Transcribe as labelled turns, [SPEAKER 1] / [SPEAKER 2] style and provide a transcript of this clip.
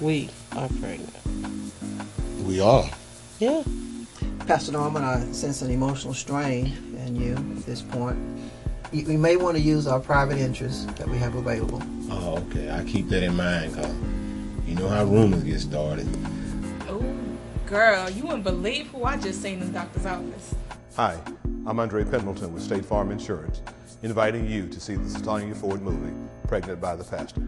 [SPEAKER 1] We are pregnant.
[SPEAKER 2] We are.
[SPEAKER 1] Yeah.
[SPEAKER 3] Pastor Norman, I sense an emotional strain in you at this point. We may want to use our private interests that we have available.
[SPEAKER 2] Oh, okay. I keep that in mind, cause you know how rumors get started.
[SPEAKER 4] Oh, girl, you wouldn't believe who I just seen in the doctor's office.
[SPEAKER 5] Hi, I'm Andre Pendleton with State Farm Insurance, inviting you to see the SaTonya Ford movie, Pregnant by the Pastor.